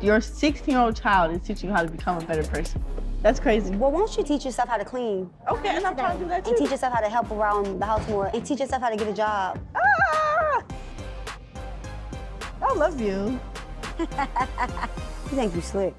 Your 16-year-old child is teaching you how to become a better person. That's crazy. Well, won't you teach yourself how to clean? Okay, and I'm trying to do that too. And teach yourself how to help around the house more. And teach yourself how to get a job. Ah! I love you. Thank you slick.